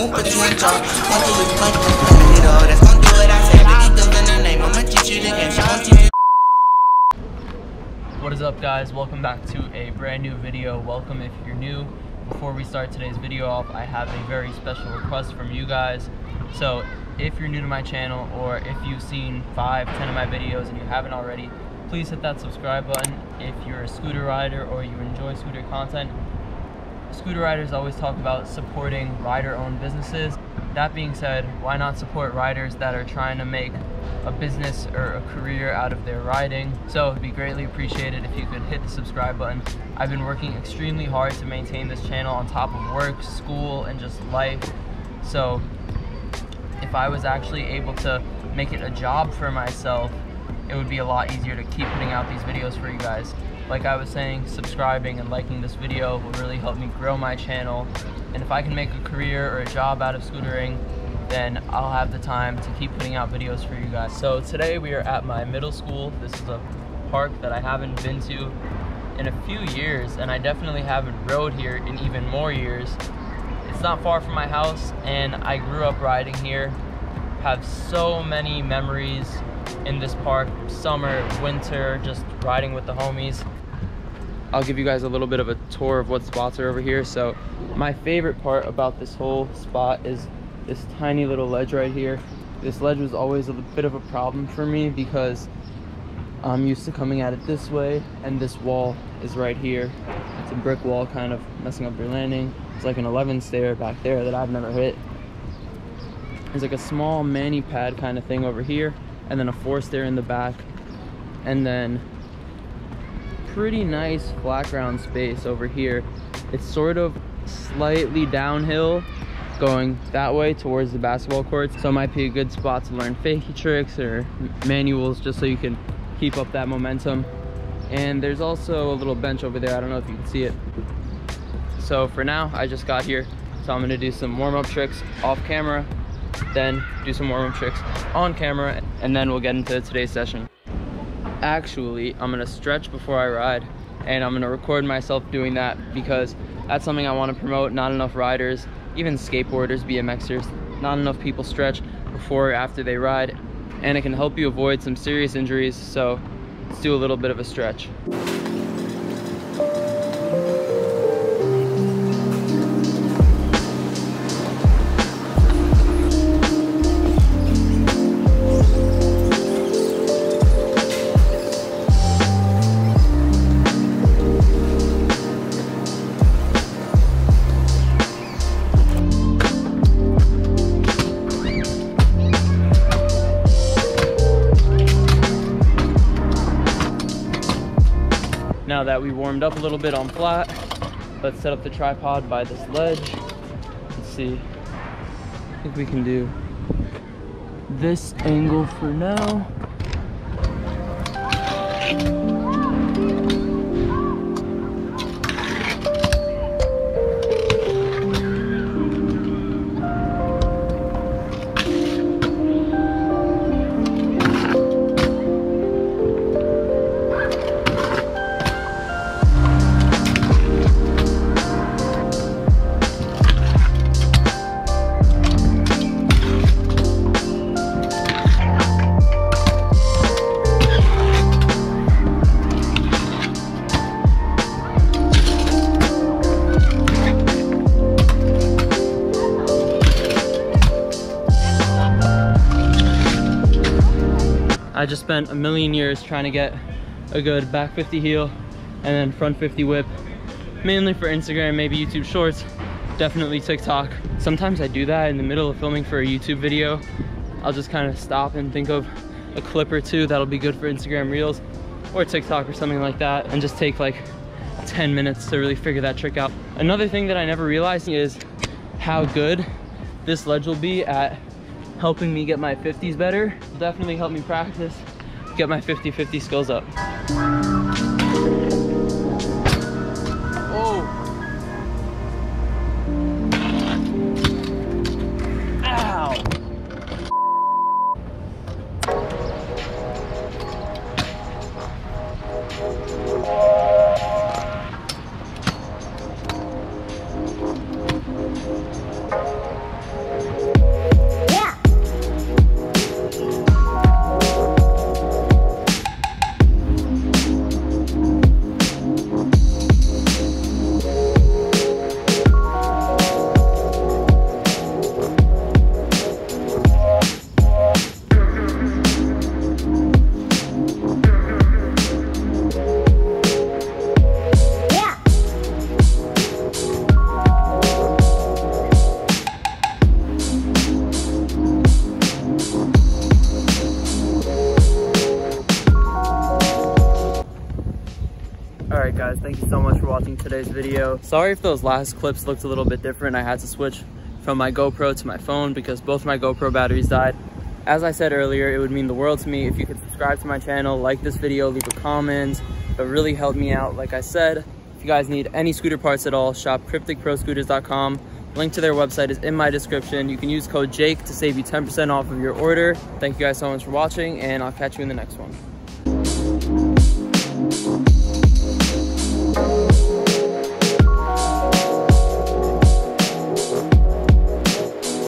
What is up guys? Welcome back to a brand new video. Welcome if you're new. Before we start today's video off, I have a very special request from you guys. So if you're new to my channel or if you've seen five, ten of my videos and you haven't already, please hit that subscribe button. If you're a scooter rider or you enjoy scooter content, scooter riders always talk about supporting rider-owned businesses. That being said, why not support riders that are trying to make a business or a career out of their riding? So it'd be greatly appreciated if you could hit the subscribe button. I've been working extremely hard to maintain this channel on top of work, school, and just life. So if I was actually able to make it a job for myself, it would be a lot easier to keep putting out these videos for you guys. Like I was saying, subscribing and liking this video will really help me grow my channel. And if I can make a career or a job out of scootering, then I'll have the time to keep putting out videos for you guys. So today we are at my middle school. This is a park that I haven't been to in a few years, and I definitely haven't rode here in even more years. It's not far from my house, and I grew up riding here. Have so many memories in this park, summer, winter, just riding with the homies. I'll give you guys a little bit of a tour of what spots are over here. So my favorite part about this whole spot is this tiny little ledge right here. This ledge was always a bit of a problem for me because I'm used to coming at it this way and this wall is right here. It's a brick wall kind of messing up your landing. It's like an 11 stair back there that I've never hit. There's like a small mani pad kind of thing over here and then a four stair in the back and then pretty nice flat ground space over here. It's sort of slightly downhill going that way towards the basketball courts. So it might be a good spot to learn fakie tricks or manuals just so you can keep up that momentum. And there's also a little bench over there. I don't know if you can see it. So for now, I just got here. So I'm gonna do some warm-up tricks off camera, then do some warm-up tricks on camera, and then we'll get into today's session actually i'm gonna stretch before i ride and i'm gonna record myself doing that because that's something i want to promote. Not enough riders even skateboarders bmxers not enough people stretch before or after they ride and it can help you avoid some serious injuries so let's do a little bit of a stretch Now that we warmed up a little bit on flat, let's set up the tripod by this ledge. Let's see. I think we can do this angle for now. Just spent a million years trying to get a good back 50 heel and then front 50 whip, mainly for Instagram, maybe YouTube shorts, definitely TikTok. Sometimes I do that in the middle of filming for a YouTube video. I'll just kind of stop and think of a clip or two that'll be good for Instagram Reels or TikTok or something like that and just take like 10 minutes to really figure that trick out. Another thing that I never realized is how good this ledge will be at helping me get my 50s better. Definitely help me practice, get my 50-50 skills up. Thank you so much for watching today's video. Sorry if those last clips looked a little bit different. I had to switch from my GoPro to my phone because both my GoPro batteries died. As I said earlier, it would mean the world to me if you could subscribe to my channel, like this video, leave a comment. It really helped me out. Like I said, if you guys need any scooter parts at all, shop krypticproscooters.com. Link to their website is in my description. You can use code JAKE to save you 10% off of your order. Thank you guys so much for watching, and I'll catch you in the next one.